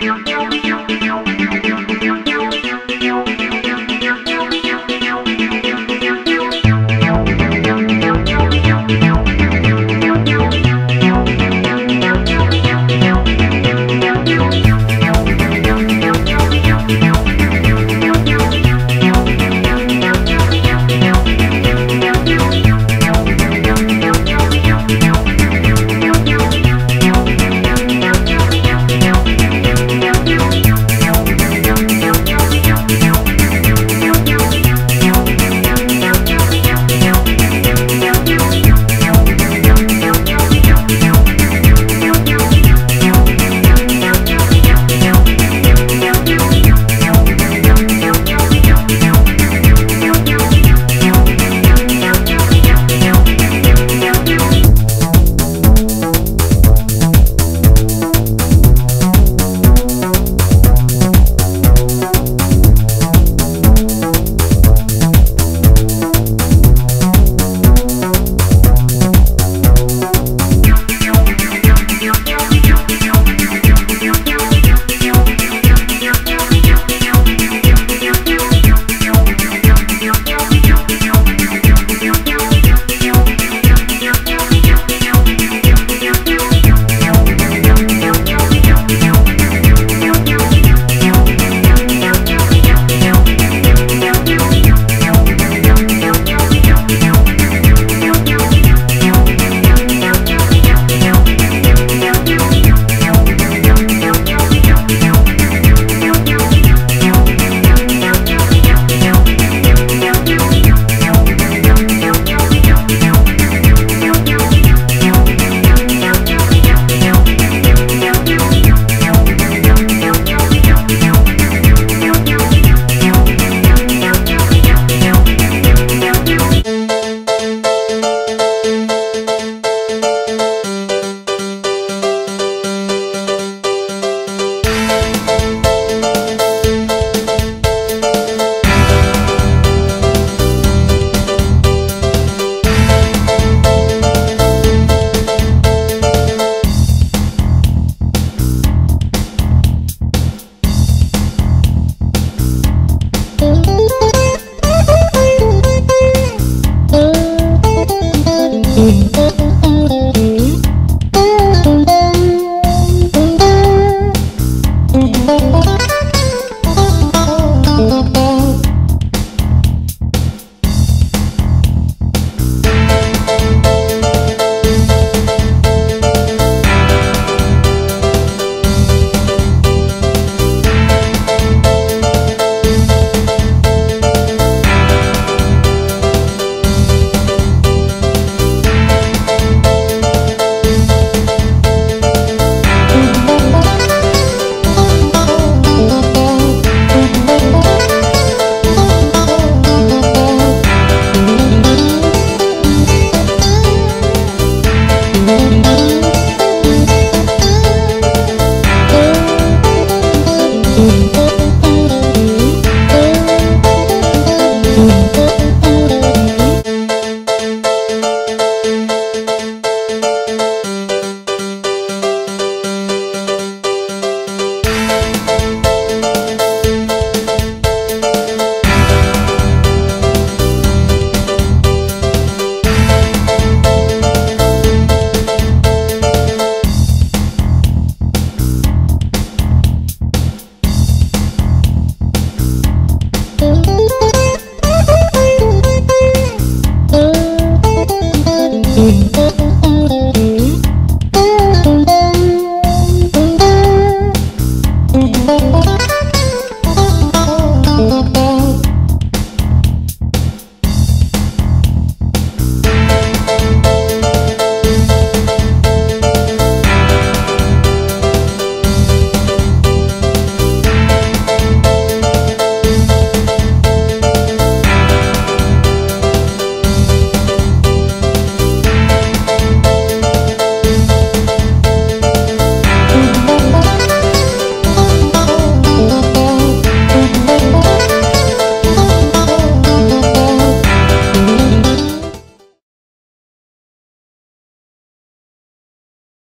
you, you, you.